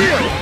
real.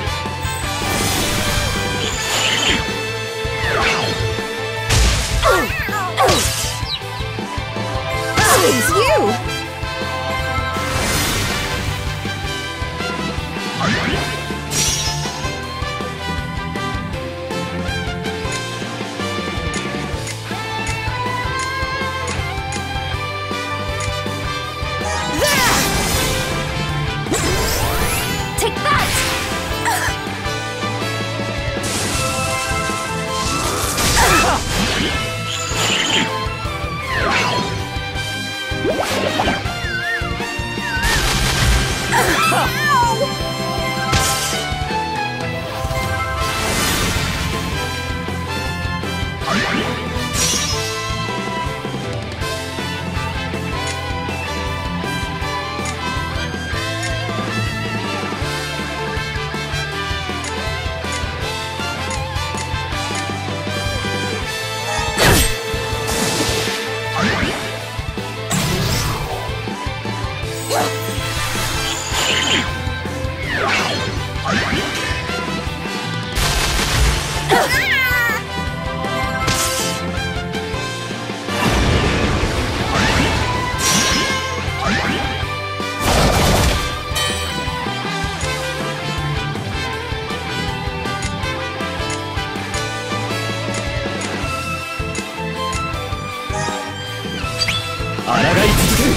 抗い続ける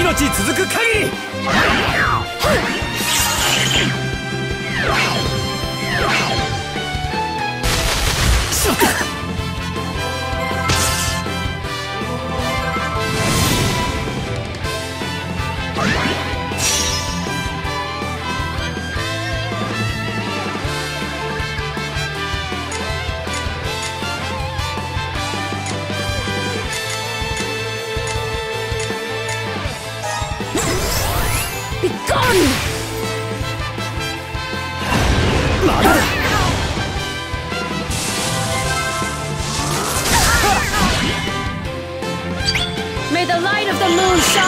命続く限り。ま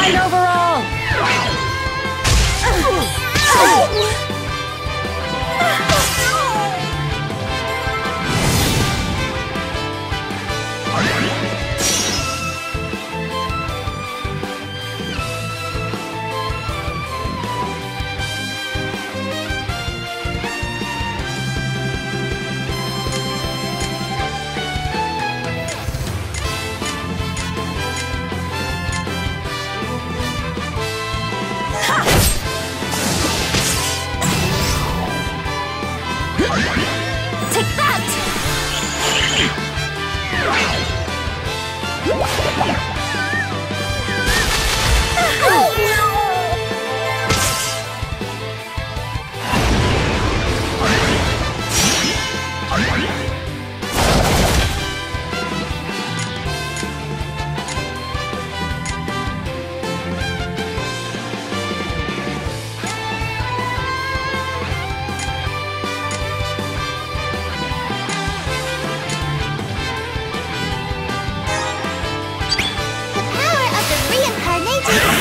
moon over Yeah.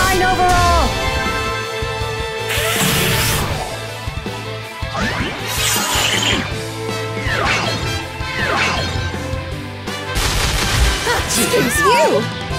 Moon shine over all! Excuse you! Excuse you!